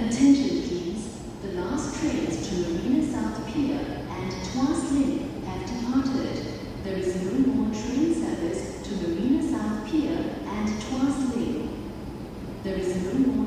Attention please. The last trains to Marina South Pier and Tuas Link have departed. There is no more train service to Marina South Pier and Tuas Link. There is no more